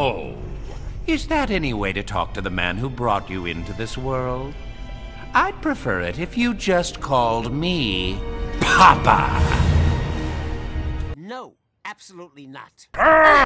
Oh, is that any way to talk to the man who brought you into this world? I'd prefer it if you just called me Papa. No, absolutely not. Ah!